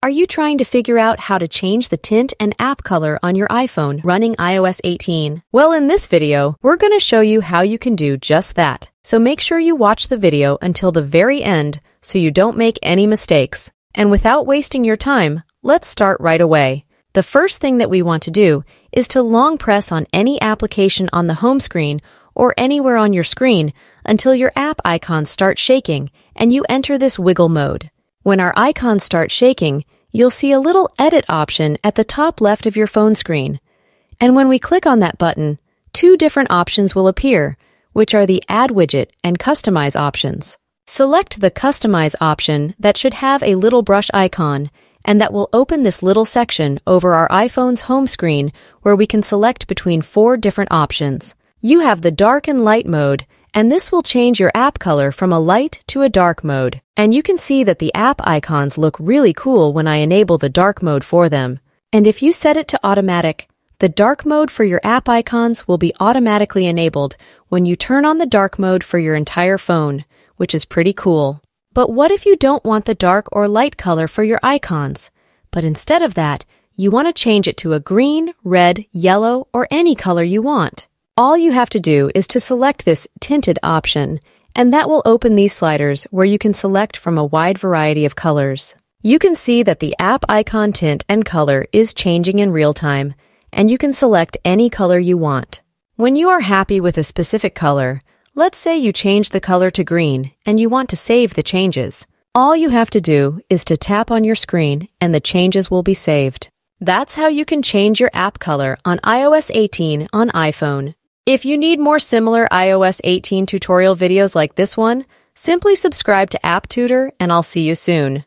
Are you trying to figure out how to change the tint and app color on your iPhone running iOS 18? Well, in this video, we're going to show you how you can do just that. So make sure you watch the video until the very end so you don't make any mistakes. And without wasting your time, let's start right away. The first thing that we want to do is to long press on any application on the home screen or anywhere on your screen until your app icons start shaking and you enter this wiggle mode. When our icons start shaking, you'll see a little edit option at the top left of your phone screen. And when we click on that button, two different options will appear, which are the Add Widget and Customize options. Select the Customize option that should have a little brush icon and that will open this little section over our iPhone's home screen where we can select between four different options. You have the dark and light mode, and this will change your app color from a light to a dark mode. And you can see that the app icons look really cool when I enable the dark mode for them. And if you set it to automatic, the dark mode for your app icons will be automatically enabled when you turn on the dark mode for your entire phone, which is pretty cool. But what if you don't want the dark or light color for your icons? But instead of that, you want to change it to a green, red, yellow, or any color you want. All you have to do is to select this tinted option, and that will open these sliders where you can select from a wide variety of colors. You can see that the app icon tint and color is changing in real time, and you can select any color you want. When you are happy with a specific color, Let's say you change the color to green and you want to save the changes. All you have to do is to tap on your screen and the changes will be saved. That's how you can change your app color on iOS 18 on iPhone. If you need more similar iOS 18 tutorial videos like this one, simply subscribe to App Tutor and I'll see you soon.